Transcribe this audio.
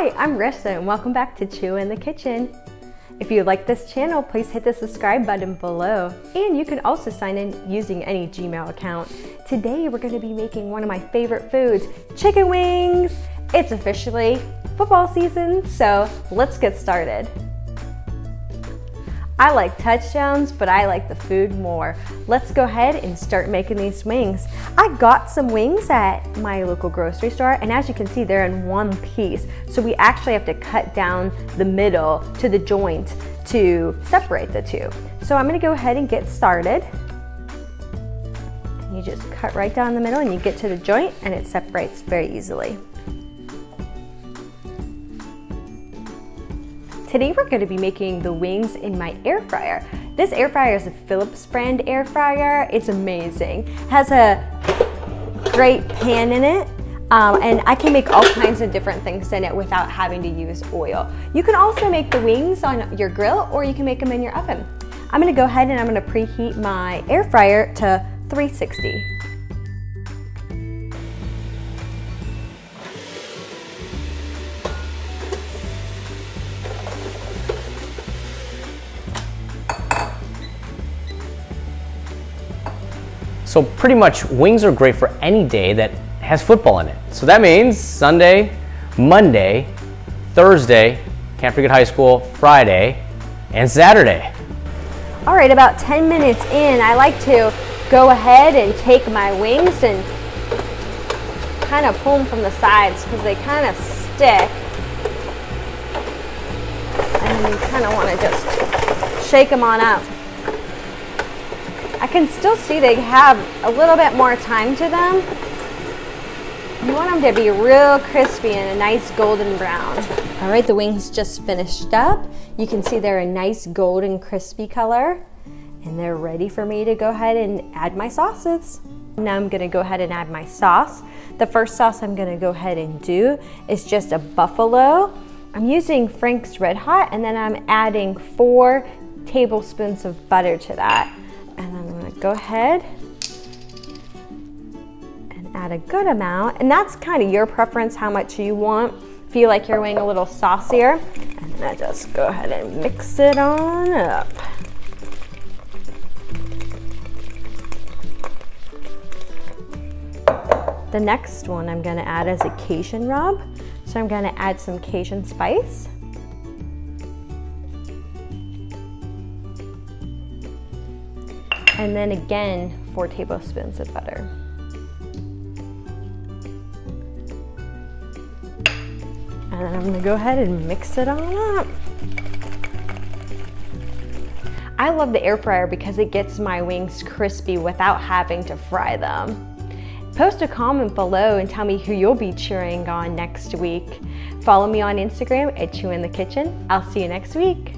Hi, I'm Rissa and welcome back to Chu in the Kitchen. If you like this channel, please hit the subscribe button below. And you can also sign in using any Gmail account. Today we're gonna be making one of my favorite foods, chicken wings. It's officially football season, so let's get started. I like touchdowns, but I like the food more. Let's go ahead and start making these wings. I got some wings at my local grocery store, and as you can see, they're in one piece. So we actually have to cut down the middle to the joint to separate the two. So I'm gonna go ahead and get started. You just cut right down the middle and you get to the joint and it separates very easily. Today we're going to be making the wings in my air fryer. This air fryer is a Philips brand air fryer. It's amazing. It has a great pan in it um, and I can make all kinds of different things in it without having to use oil. You can also make the wings on your grill or you can make them in your oven. I'm gonna go ahead and I'm gonna preheat my air fryer to 360. So pretty much wings are great for any day that has football in it. So that means Sunday, Monday, Thursday, can't forget high school, Friday, and Saturday. All right, about 10 minutes in, I like to go ahead and take my wings and kind of pull them from the sides because they kind of stick. And you kind of want to just shake them on up. I can still see they have a little bit more time to them. You want them to be real crispy and a nice golden brown. All right, the wings just finished up. You can see they're a nice golden crispy color and they're ready for me to go ahead and add my sauces. Now I'm gonna go ahead and add my sauce. The first sauce I'm gonna go ahead and do is just a buffalo. I'm using Frank's Red Hot and then I'm adding four tablespoons of butter to that. Go ahead and add a good amount. And that's kind of your preference, how much you want. Feel like you're wing a little saucier. And then I just go ahead and mix it on up. The next one I'm gonna add is a Cajun rub. So I'm gonna add some Cajun spice. And then again, four tablespoons of butter. And then I'm gonna go ahead and mix it all up. I love the air fryer because it gets my wings crispy without having to fry them. Post a comment below and tell me who you'll be cheering on next week. Follow me on Instagram at Chu in the Kitchen. I'll see you next week.